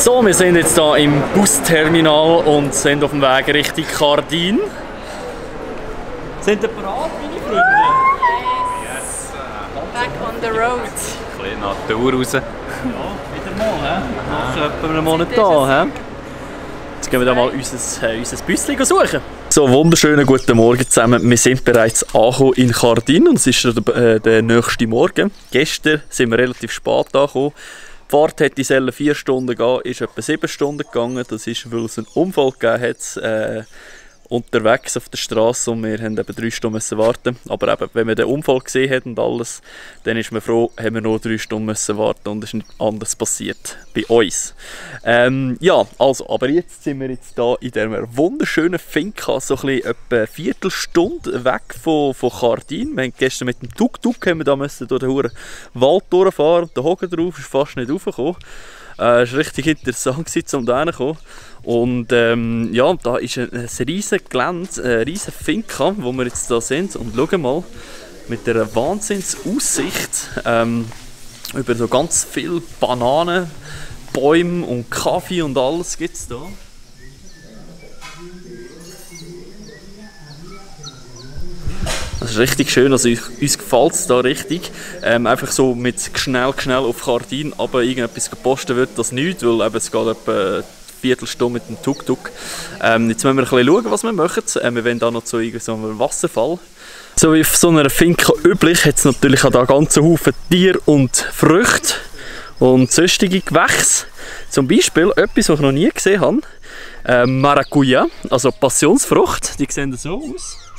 So, wir sind jetzt hier im Busterminal und sind auf dem Weg Richtung Kardin. Sind ihr bereit, meine Freunde? Back on the road. Ein bisschen Natur raus. Ja, wieder mal, hä? Nach etwa einem Monat da, hä? Jetzt gehen wir da mal unser, äh, unser Büsschen suchen. So, wunderschönen guten Morgen zusammen. Wir sind bereits angekommen in Kardin und es ist der, äh, der nächste Morgen. Gestern sind wir relativ spät angekommen. Die Fahrt hätte sollen vier Stunden gehen, ist etwa sieben Stunden gegangen. Das ist, weil es einen Unfall gegeben hat. Äh, unterwegs auf der Straße und wir haben eben drei Stunden warten. Aber eben, wenn wir den Unfall gesehen haben und alles, dann ist man froh, haben wir nur drei Stunden müssen warten und es ist nicht anders passiert bei uns. Ähm, ja, also, aber jetzt sind wir jetzt da in dieser wunderschönen Finca, so ein bisschen etwa eine Viertelstunde weg von, von Kardin. Wir haben gestern mit dem Tuk-Tuk durch den Wald durchfahren und der Hocken drauf ist fast nicht raufgekommen. Äh, war richtig interessant, um da hinzukommen. Und ähm, ja, da ist ein, ein riesen Gelände, eine riesen Finca, wo wir jetzt da sind. Und schau mal, mit dieser Wahnsinnsaussicht ähm, über so ganz viele Bananen, Bäume und Kaffee und alles gibt es da. Das ist richtig schön, also uns, uns gefällt es da richtig. Ähm, einfach so mit schnell, schnell auf Kardin, aber irgendetwas gepostet wird das nicht, weil eben es geht etwa eine Viertelstunde mit dem Tuk-Tuk. Ähm, jetzt müssen wir ein schauen, was wir machen. Ähm, wir wollen da noch zu so einem Wasserfall. So wie auf so einer Finca üblich, hat es natürlich auch da ganze Haufen Tier und Früchte und sonstige Gewächse. Zum Beispiel etwas, was ich noch nie gesehen habe, äh, Maracuja, also Passionsfrucht. Die sehen so aus.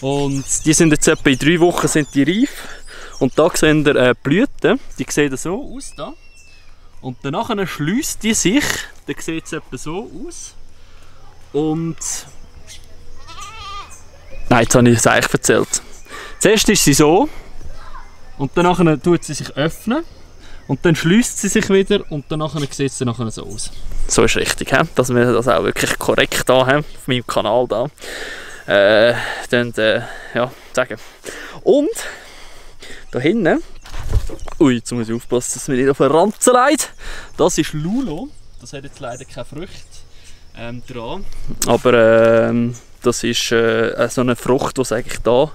Und die sind jetzt etwa in drei Wochen sind die reif. Und da sehen ihr äh, Blüten, die sehen so aus. Da. Und danach schließt die sich, dann sieht es etwa so aus. Und. Nein, jetzt habe ich es eigentlich erzählt. Zuerst ist sie so. Und danach tut sie sich öffnen. Und dann schließt sie sich wieder und danach sieht sie nachher so aus. So ist richtig, he? dass wir das auch wirklich korrekt haben, auf meinem Kanal da. Äh, dann, äh, ja, sagen. Und da hinten, ui, jetzt muss ich aufpassen, dass mir nicht auf den Ranzen leidet. Das ist Lulo. Das hat jetzt leider keine Früchte ähm, dran. Aber ähm, das ist äh, so eine Frucht, die es eigentlich da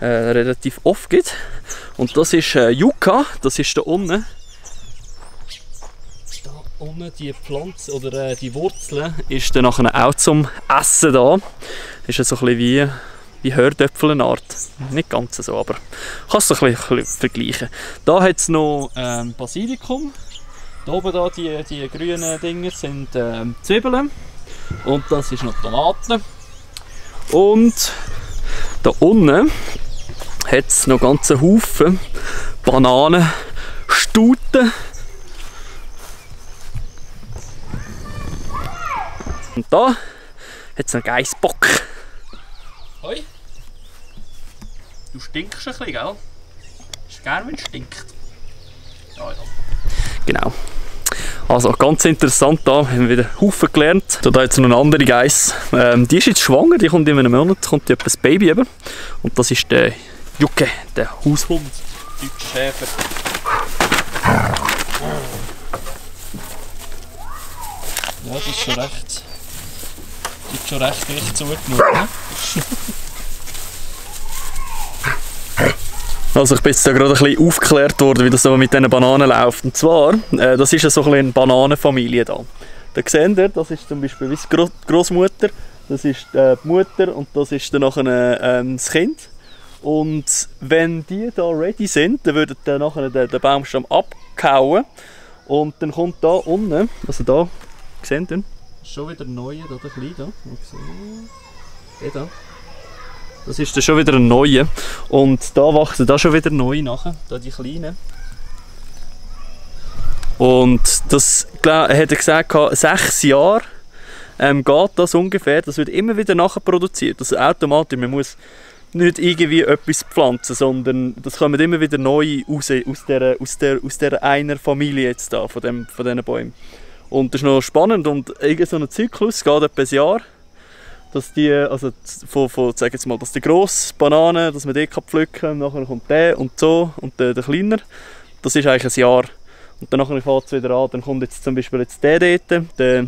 äh, relativ oft gibt. Und das ist äh, Yucca, das ist da unten. Unten die Pflanze oder äh, die Wurzeln ist dann nachher auch zum Essen da. Ist ja so ein bisschen wie, wie Hördöpfelenart. Nicht ganz so, aber kannst du bisschen, ein bisschen vergleichen. Da hat es noch ähm, Basilikum. Da oben da, die, die grünen Dinger sind ähm, Zwiebeln. Und das ist noch Tomaten. Und da unten hat es noch ganze Haufen Bananen, Stuten. Und da hat es einen Geissbock. Hoi. Du stinkst ein bisschen, gell? Ist gern, wenn es stinkt. Ja, ja. Genau. Also ganz interessant da, haben wir wieder Haufen gelernt. Da jetzt noch eine andere Geiss. Ähm, die ist jetzt schwanger, die kommt in einem Monat, kommt die das Baby eben. Und das ist der Jucke, der Haushund. Deutscher Schäfer. Ja, das ist schon recht. Gibt schon recht zugemut. Ne? Also ich bin jetzt da gerade ein bisschen aufgeklärt worden, wie das so mit diesen Bananen läuft. Und zwar, äh, das ist so ein eine Bananenfamilie da. Da seht ihr, das ist zum Beispiel die Gro Großmutter, das ist äh, die Mutter und das ist dann nachher äh, das Kind. Und wenn die da ready sind, dann würde dann nachher der, der Baumstamm abgehauen und dann kommt da unten, also da, seht ihr, schon wieder neuer, da der kleine, da, der da. Das ist dann schon wieder ein neuer. Und da wachsen da schon wieder neue nachher, da die kleinen. Und das hat er gesagt, sechs Jahre ähm, geht das ungefähr. Das wird immer wieder nachher produziert. Also automatisch, man muss nicht irgendwie etwas pflanzen, sondern das kommen immer wieder neue raus aus dieser, aus der, aus der einer Familie jetzt da, von, dem, von diesen Bäumen. Und das ist noch spannend und irgend so ein Zyklus geht etwa ein Jahr dass die, also von, von sag jetzt mal, dass die grosse Banane, dass man die kann pflücken kann, nachher kommt der und so und der, der kleiner. Das ist eigentlich ein Jahr. Und dann fängt es wieder an. Dann kommt jetzt zum Beispiel jetzt der dort, der,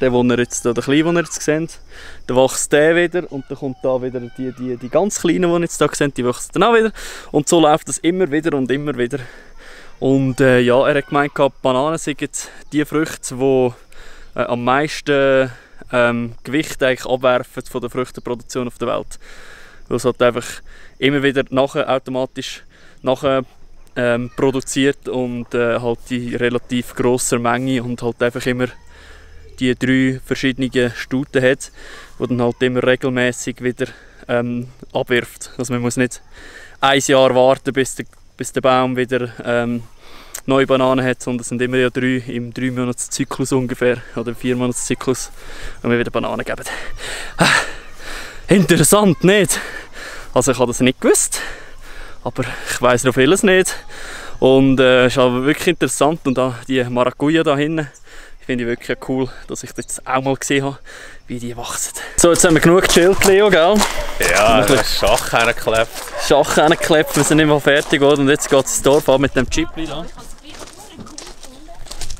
der, ihr jetzt, der kleine, den ihr jetzt seht, dann wächst der wieder und dann kommt da wieder die, die, die ganz kleinen, die ihr jetzt da seht, die wachsen dann auch wieder. Und so läuft das immer wieder und immer wieder. Und äh, ja, er hat gemeint, Bananen sind die Früchte, die äh, am meisten ähm, Gewicht eigentlich abwerfen von der Früchteproduktion auf der Welt. Weil es halt einfach immer wieder nachher automatisch nachher ähm, produziert und äh, halt die relativ großer Menge und halt einfach immer die drei verschiedenen Stuten hat, die dann halt immer regelmäßig wieder ähm, abwirft. Also man muss nicht ein Jahr warten, bis der, bis der Baum wieder ähm, neue Bananen hat, sondern es sind immer ja drei im 3 Monats Zyklus ungefähr oder 4 Monats Zyklus, wenn wir wieder Bananen geben. Ah, interessant, nicht? Also ich habe das nicht gewusst, aber ich weiß noch vieles nicht. Und äh, ist aber wirklich interessant und da die Maracuja da hinten, finde ich wirklich cool, dass ich das jetzt auch mal gesehen habe, wie die wachsen. So, jetzt haben wir genug gechillt, Leo, gell? Ja, ein Schach hergeklebt. Schach hergeklebt, wir sind nicht mal fertig geworden und jetzt geht es ins Dorf an mit dem Chipli da.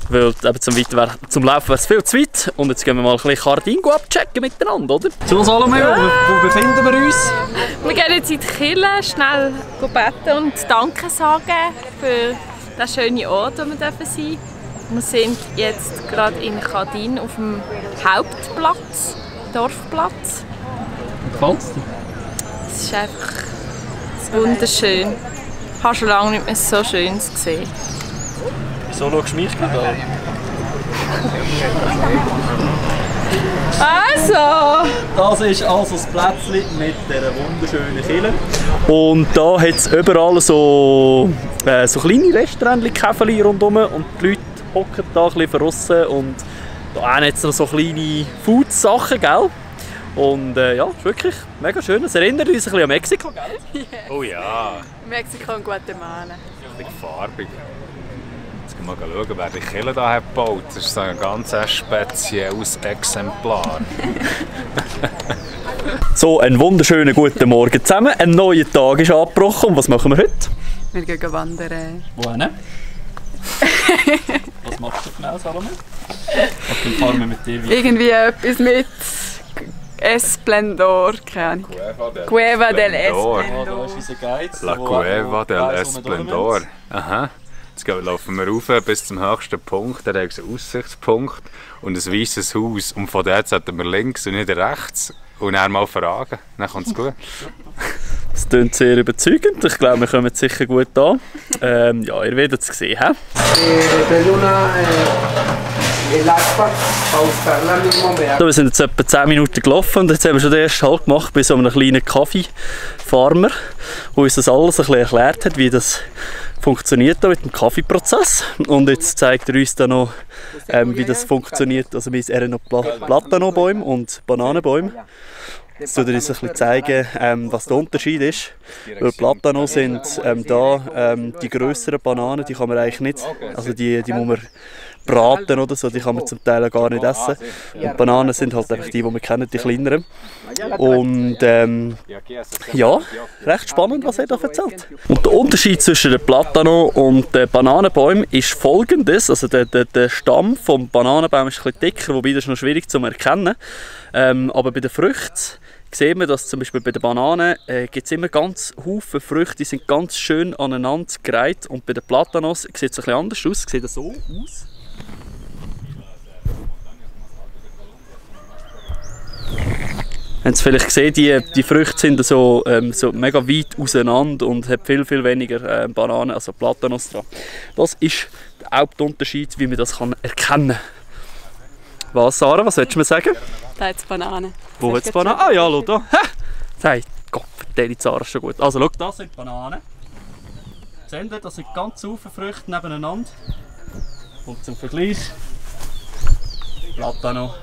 Weil eben zum, Weiter wär, zum Laufen wäre es viel zu weit. Und jetzt gehen wir mal ein bisschen Kardingo abchecken miteinander, oder? So Salome, ja. wo, wo, befinden wir uns? Wir gehen jetzt in die Kille, schnell beten und Danke sagen für den schönen Ort, wo wir sein dürfen. Wir sind jetzt gerade in Kardin auf dem Hauptplatz, Dorfplatz. Gefällt es dir? Es ist einfach wunderschön. Ich habe schon lange nicht mehr so Schönes gesehen. Wieso schaust du mich gerade an? Also! Das ist also das Plätzchen mit dieser wunderschönen Kille. Und da hat es überall so, äh, so kleine Restaurants, Käferchen rundherum und die Leute hocken da ein bisschen verrissen und da haben jetzt noch so kleine Food-Sachen, gell? Und äh, ja, ist wirklich mega schön. Es erinnert uns ein bisschen an Mexiko, gell? Yeah. Oh ja. Mexiko und Guatemala. Richtig farbig. Jetzt gehen wir mal schauen, wer die Kille hier hat gebaut. Das ist so ein ganz spezielles Exemplar. so, einen wunderschönen guten Morgen zusammen. Ein neuer Tag ist angebrochen. Und was machen wir heute? Wir gehen wandern. Wohin? Machst du genau, Salome? Okay, fahren wir mit dir weiter. Irgendwie etwas mit Esplendor, keine Ahnung. Cueva del Esplendor. Ah, da ist unser Guide. La Cueva del Esplendor. Aha. Jetzt laufen wir rauf bis zum höchsten Punkt. Da es einen Aussichtspunkt und ein weißes Haus. Und von dort sollten wir links und nicht rechts. Und dann mal fragen. Dann kommt es gut. Das klingt sehr überzeugend. Ich glaube, wir kommen sicher gut an. Ähm, ja, ihr werdet es gesehen haben. So, wir sind jetzt etwa 10 Minuten gelaufen und jetzt haben wir schon den ersten Halt gemacht bei so einem kleinen Kaffeefarmer, der uns das alles ein bisschen erklärt hat, wie das funktioniert mit dem Kaffeeprozess. Und jetzt zeigt er uns dann noch, ähm, wie das funktioniert. Also wir haben noch Pla Platanobäume und Bananenbäume. Jetzt tut uns ein zeigen, ähm, was der Unterschied ist. Weil Platano sind ähm, da ähm, die grösseren Bananen, die kann man eigentlich nicht, also die, die muss man braten oder so, die kann man zum Teil gar nicht essen. Und Bananen sind halt einfach die, die wir kennen, die kleineren. Und ähm, ja, recht spannend, was er da erzählt. Und der Unterschied zwischen den Platano und den Bananenbäumen ist folgendes. Also der, der, der Stamm vom Bananenbaum ist ein bisschen dicker, wobei das ist noch schwierig zu erkennen. Ähm, aber bei den Früchten sehen wir, dass zum Beispiel bei den Bananen äh, gibt es immer ganz Haufen Früchte, die sind ganz schön aneinander gereiht. Und bei den Platanos sieht es ein bisschen anders aus. Sieht das so aus. Haben Sie vielleicht gesehen, die, die Früchte sind so, ähm, so mega weit auseinander und haben viel, viel weniger ähm, Bananen, also Platanos dran. Das ist der Hauptunterschied, wie man das kann erkennen kann. Was, Sarah, was willst du mir sagen? Da hat es Bananen. Wo hat es Bananen? Ah ja, schau da. Hey, Gott, die Sarah ist schon gut. Also schau, das sind Bananen. Seht ihr, das sind ganz viele Früchte nebeneinander. Und zum Vergleich, Platano.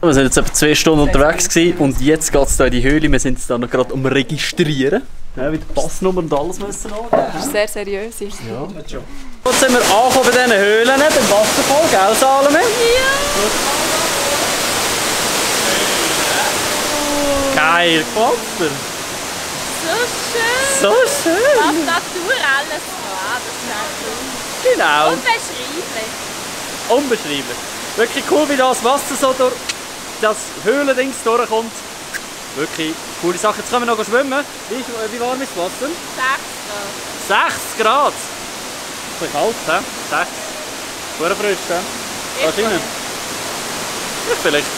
Wir sind jetzt etwa zwei Stunden unterwegs gewesen und jetzt geht es hier in die Höhle. Wir sind jetzt da noch gerade um Registrieren. Ja, die Passnummer und alles müssen angeben. Das ist sehr seriös. Ja, jetzt schon. Jetzt sind wir angekommen bei diesen Höhlen, beim Wasserfall, gell Salome? Ja! Geil, gefällt dir? So schön! So schön! Was Natur alles war, das ist schön. Genau. Unbeschreiblich. Unbeschreiblich. Wirklich cool, wie das Wasser so durch das Höhlendings durchkommt. Wirklich coole Sache. Jetzt können wir noch schwimmen. Wie, wie warm ist das Wasser? 6 Grad. 6 Grad. Bisschen kalt, hä? 6. Pure frisch, hä? Gehst du rein? Ja, vielleicht.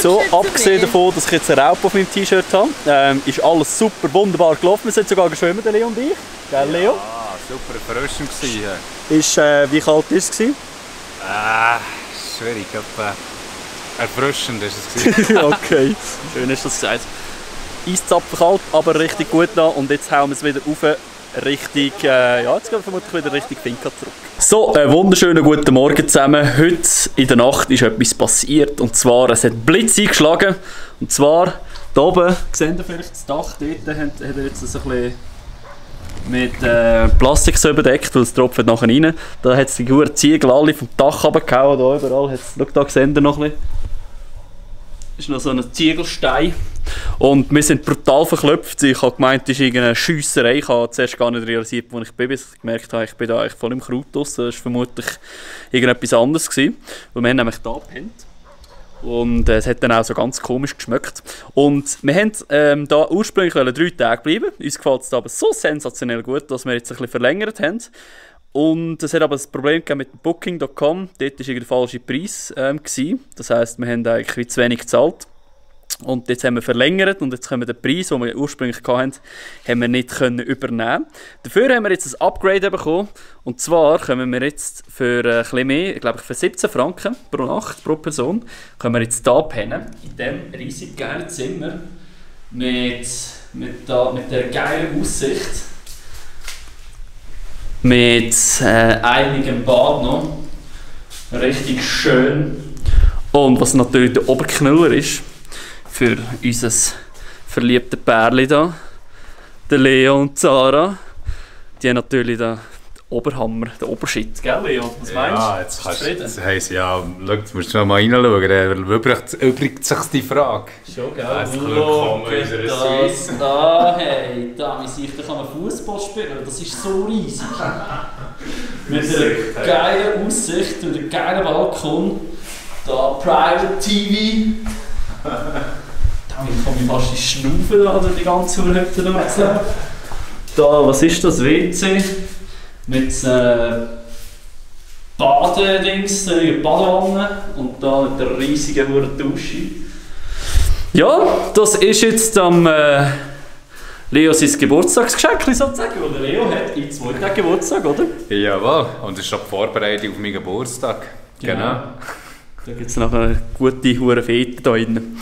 So, abgesehen davon, dass ich jetzt eine Raupe auf meinem T-Shirt habe, ähm, ist alles super, wunderbar gelaufen. Wir sind sogar geschwommen, der Leo und ich. Gell, Leo? Ah, super erfrischend gewesen. Ist, äh, wie kalt war es? Ah, schwierig, aber erfrischend ist es okay, schön du das gesagt. Eiszapfen kalt, aber richtig gut da. Und jetzt hauen wir es wieder rauf. Richtig, äh, ja, jetzt gehen wir vermutlich wieder Richtung Finca zurück. So, einen wunderschönen guten Morgen zusammen. Heute in der Nacht ist etwas passiert. Und zwar, es hat Blitz eingeschlagen. Und zwar, da oben, seht ihr vielleicht das Dach, dort hat, hat jetzt ein bisschen mit äh, Plastik so überdeckt, weil es tropft nachher rein. Da hat es die guten Ziegel alle vom Dach runtergehauen, da überall. Hat's, schau, da seht ihr noch ein bisschen ist noch so ein Ziegelstein. Und wir sind brutal verklopft. Ich habe gemeint, es ist irgendeine Schiesserei. Ich habe zuerst gar nicht realisiert, wo ich bin, bis ich gemerkt habe, ich bin da eigentlich voll im Kraut draussen. Das war vermutlich irgendetwas anderes. Gewesen. Wir haben nämlich da gepennt. Und äh, es hat dann auch so ganz komisch geschmeckt. Und wir haben ähm, da ursprünglich drei Tage bleiben. Uns gefällt es aber so sensationell gut, dass wir jetzt ein bisschen verlängert haben. Und es hat aber das Problem mit Booking.com. Dort war der falsche Preis. Ähm, das heisst, wir haben eigentlich zu wenig gezahlt. Und jetzt haben wir verlängert und jetzt können wir den Preis, den wir ursprünglich hatten, haben wir nicht können übernehmen. Dafür haben wir jetzt ein Upgrade bekommen. Und zwar können wir jetzt für äh, ein bisschen mehr, ich glaube für 17 Franken pro Nacht, pro Person, können wir jetzt hier pennen. In diesem riesig geilen Zimmer. Mit, mit, da, mit der geilen Aussicht mit äh, einigem Bad noch. Richtig schön. Und was natürlich der Oberknüller ist, für unser verliebte Pärchen da, der Leo und Sarah, die haben natürlich den Oberhammer, den Obershit, gell Leo? Was meinst Ja, du? jetzt Bist kannst du? Das heisst, ja, schau, jetzt musst du mal reinschauen. Er übrigt, übrigt sich die Frage. Schon, gell? In unserer das da, hey, da, wie sich, da kann man Fußball spielen, das ist so riesig. Mit einer geilen Aussicht und einem geilen Balkon. Da Private TV. Ich kann mich fast die Schnaufen durch die ganze Urhütte da. Da, was ist das? WC. Mit äh, Badedings, äh, Badewanne und da mit der riesigen hohen Dusche. Ja, das ist jetzt am äh, Leo sein Geburtstagsgeschenk sozusagen, weil Leo hat zwei Tagen Geburtstag, oder? Jawohl, und das ist schon die Vorbereitung auf meinen Geburtstag. Genau. Da gibt es nachher eine gute hure Fete da drin.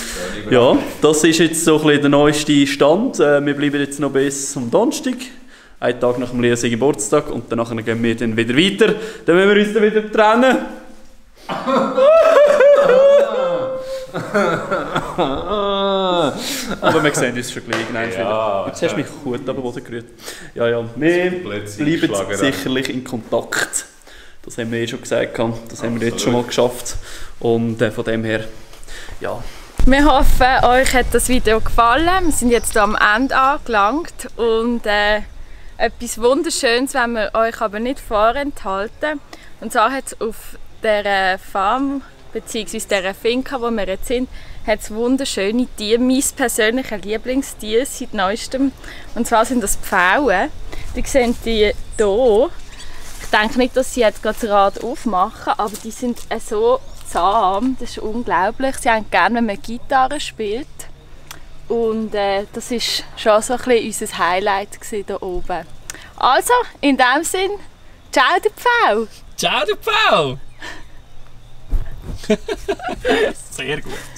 Ja, das ist jetzt so ein bisschen der neueste Stand. Äh, wir bleiben jetzt noch bis zum Donnerstag. Einen Tag nach dem Leo sein Geburtstag und danach gehen wir dann wieder weiter. Dann müssen wir uns dann wieder trennen. Aber wir sehen uns schon gleich. Nein, Ja. Jetzt hast du mich gut am Boden gerührt. Ja, ja. Wir bleiben sicherlich in Kontakt. Das haben wir eh schon gesagt. Das haben wir jetzt schon mal geschafft. Und äh, von dem her, ja. Wir hoffen, euch hat das Video gefallen. Wir sind jetzt hier am Ende angelangt und äh, etwas Wunderschönes wollen wir euch aber nicht vorenthalten. Und zwar hat es auf dieser Farm bzw. dieser Finca, wo wir jetzt sind, hat es wunderschöne Tiere. Mein persönliches Lieblingstier seit neuestem. Und zwar sind das Pfauen. Die sehen die hier. Ich denke nicht, dass sie jetzt gerade das Rad aufmachen, aber die sind äh, so zahm. Das ist unglaublich. Sie haben gerne, wenn man Gitarre spielt. Und äh, das war schon so ein bisschen unser Highlight hier oben. Also, in dem Sinn, ciao, der Pfau! Ciao, du Pau! Sehr gut.